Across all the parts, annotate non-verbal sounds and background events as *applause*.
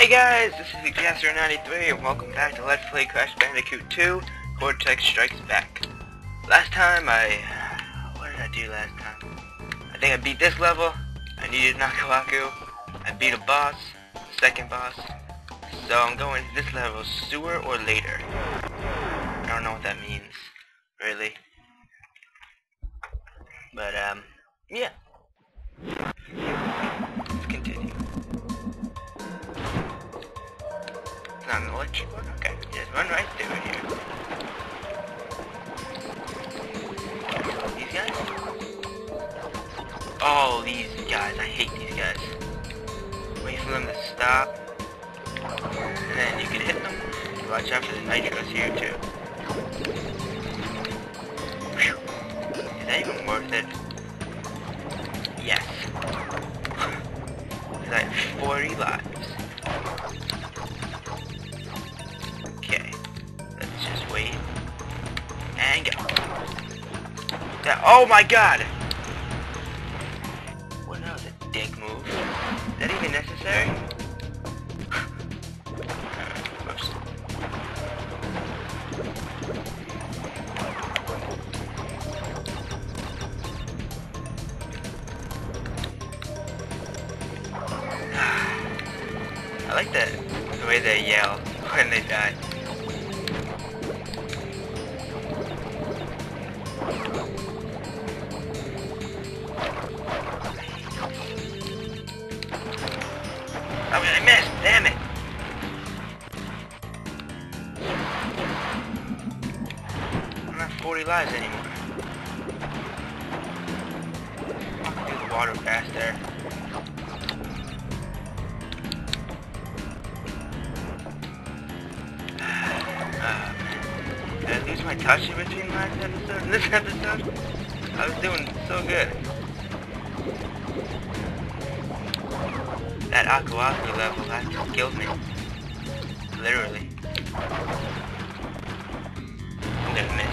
Hey guys, this is Caster93 and welcome back to Let's Play Crash Bandicoot 2 Cortex Strikes Back. Last time I... What did I do last time? I think I beat this level, I needed an Aku Aku, I beat a boss, the second boss, so I'm going to this level, sewer or later. I don't know what that means, really. But, um, yeah. One? Okay, just run right through here. These guys? Oh, these guys. I hate these guys. Wait for them to stop. And then you can hit them. Watch out for the nitros here, too. Whew. Is that even worth it? Yes. *laughs* Is that 40 lives? That, oh my god! What that was a dick move. Is that even necessary? *sighs* *sighs* I like the, the way they yell *laughs* when they die. 40 lives anymore. Do the water faster. Ah, man. Did I lose my touch in between last episode and this episode? I was doing so good. That Aku Aku level, just killed me. Literally. I'm gonna miss.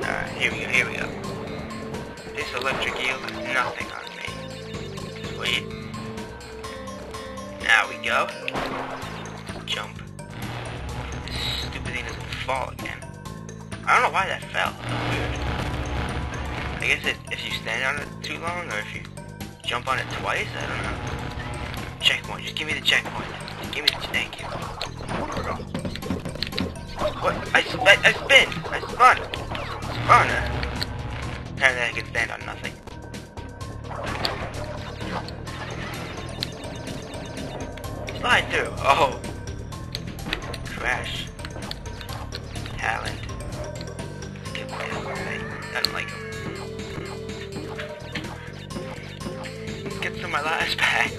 Alright, here we go, here we go. This electric has nothing know why that fell. Weird. I guess if you stand on it too long, or if you jump on it twice, I don't know. Checkpoint, just give me the checkpoint. Just give me the, thank you. What? I I spin! I spun! Spun! Apparently I can stand on nothing. Slide through! Oh! Crash. Talent. I, don't like him. Get of my lives back.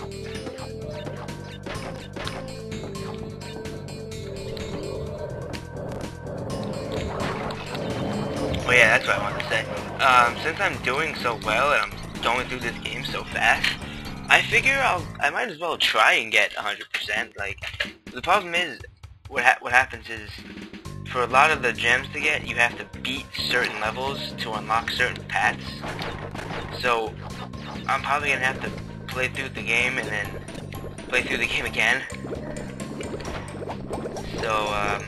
Oh yeah, that's what I wanted to say. Um, since I'm doing so well and I'm going through this game so fast, I figure I'll I might as well try and get 100%. Like, the problem is, what ha what happens is, for a lot of the gems to get, you have to beat certain levels to unlock certain paths. So, I'm probably gonna have to play through the game and then play through the game again. So, um,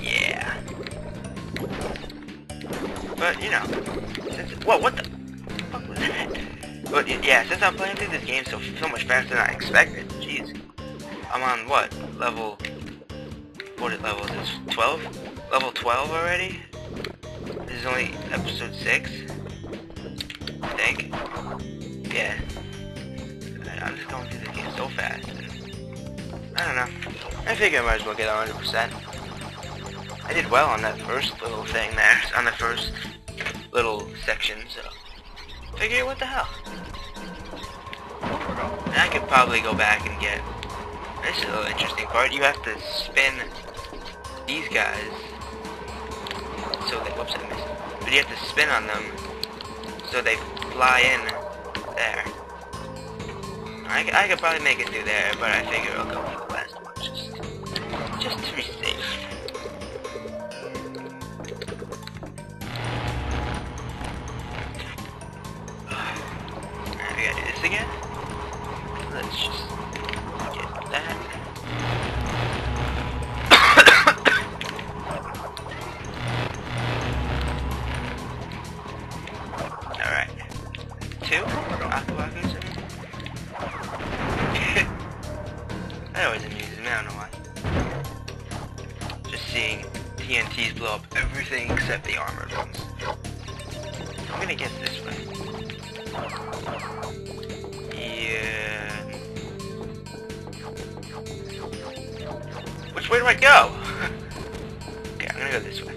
yeah. But, you know, since, whoa, what the fuck was that? But, yeah, since I'm playing through this game so, so much faster than I expected, jeez. I'm on, what, level, what level is this, 12? Level 12 already? This is only episode 6? I think. Yeah. I'm just going through this game so fast. I don't know. I figure I might as well get 100%. I did well on that first little thing there, *laughs* on the first little section, so figure what the hell. And I could probably go back and get this is a little interesting part. You have to spin these guys so that Whoops, I missed. But you have to spin on them so they fly in there. I, I could probably make it through there, but I figure I'll go for the last one just, just to be safe. *sighs* Gotta do this again. Seeing TNTs blow up everything except the armored ones. I'm gonna get this way. Yeah. Which way do I go? *laughs* okay, I'm gonna go this way.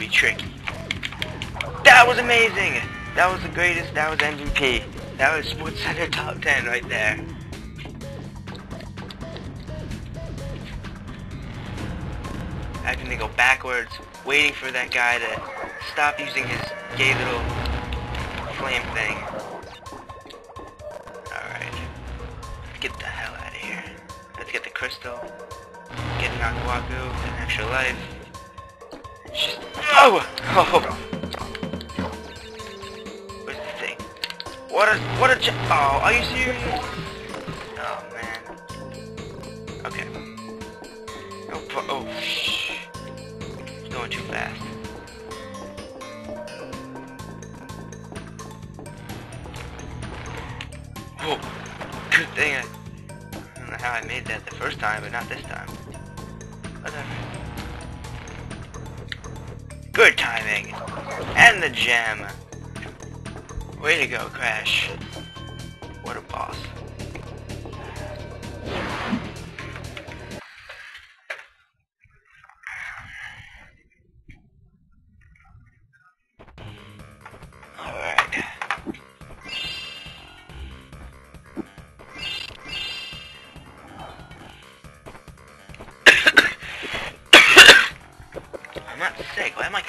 Gonna be tricky. That was amazing! That was the greatest, that was MVP. That was Sports Center top 10 right there. Having to go backwards, waiting for that guy to stop using his gay little flame thing. Alright. Get the hell out of here. Let's get the crystal. Get an Aku Aku, an extra life. Oh! Oh! Where's the thing? What a... What a Oh, are you serious? Oh, man. Okay. Oh, oh, shh. It's going too fast. Oh, good thing I... I don't know how I made that the first time, but not this time. Good timing! And the gem! Way to go, Crash. What a boss.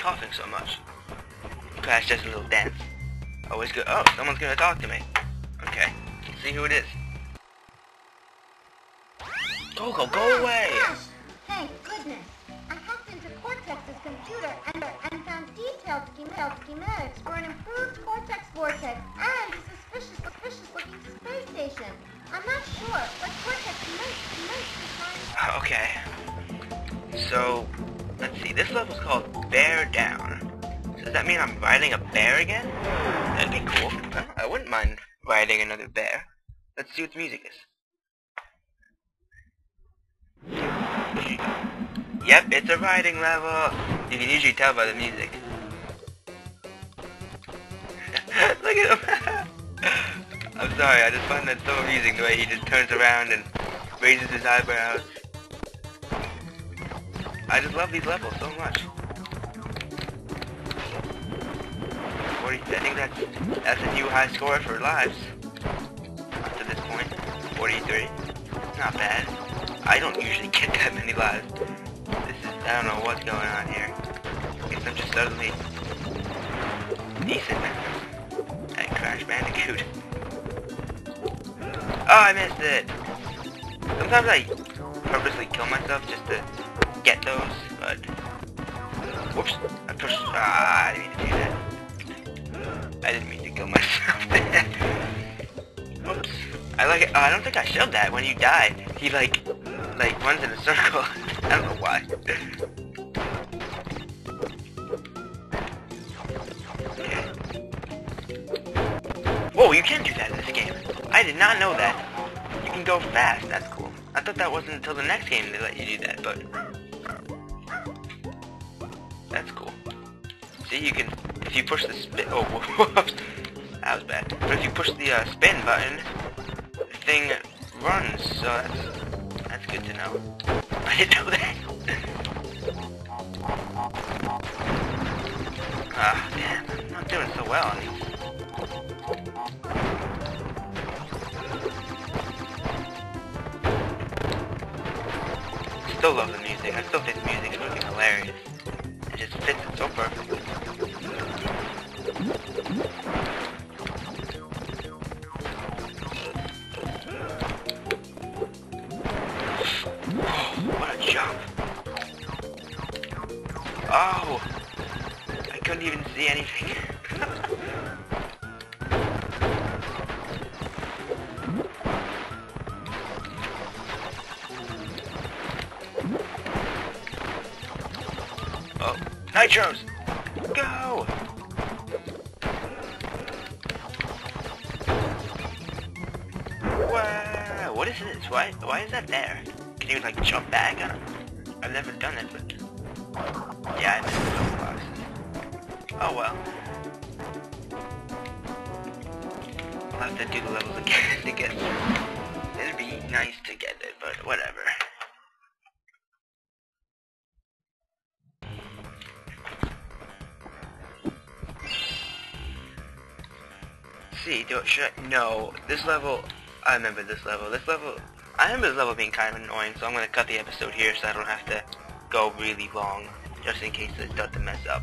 Coughing so much? Crash does a little dance. Always good. Oh, someone's gonna talk to me. Okay. Let's see who it is. Coco, go ah! away! Gosh, thank goodness. I hacked into Cortex's computer and, and found detailed schema- schematics for an improved Cortex vortex and a suspicious, suspicious looking space station. I'm not sure, but Cortex might, might be trying... Okay. So, let's see. This level's called Bear Down. Does that mean I'm riding a bear again? That'd be cool. I wouldn't mind riding another bear. Let's see what the music is. Yep, it's a riding level. You can usually tell by the music. *laughs* Look at him. *laughs* I'm sorry, I just find that so amusing the way he just turns around and raises his eyebrows. I just love these levels so much. 40, I think that's that's a new high score for lives. Up to this point, 43. Not bad. I don't usually *laughs* get that many lives. This is I don't know what's going on here. I guess I'm just suddenly decent at Crash Bandicoot. Oh, I missed it. Sometimes I purposely kill myself just to get those, but whoops, I pushed. Ah, I didn't mean to do that. I didn't mean to kill myself. *laughs* Oops. I like. it. Oh, I don't think I showed that. When you die, he like, like runs in a circle. *laughs* I don't know why. Whoa, you can do that in this game. I did not know that. You can go fast. That's cool. I thought that wasn't until the next game they let you do that, but that's cool. See, you can if you push the spin, oh, *laughs* that was bad. But if you push the uh, spin button, the thing runs. So that's that's good to know. *laughs* I didn't know that. *laughs* Ah, damn, I'm not doing so well on these. Still love What a jump. Oh! I couldn't even see anything. *laughs* oh, nitros! Go! Wow, what is this? Why, why is that there? You like jump back? I've never done it, but yeah, I missed those boxes. Oh well. I'll have to do the levels *laughs* again to get. It'd be nice to get it, but whatever. See, do should I, no, this level, I remember this level, this level, I remember this level being kind of annoying, so I'm going to cut the episode here so I don't have to go really long, just in case it doesn't mess up.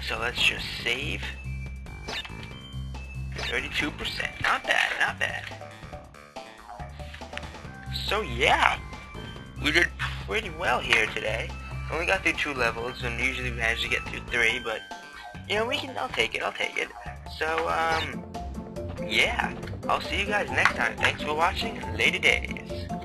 So let's just save. 32%, not bad, not bad. So yeah, we did pretty well here today. Only got through two levels, and usually we manage to get through three, but, you know, we can, I'll take it, I'll take it. So, um, yeah, I'll see you guys next time. Thanks for watching, Lady days.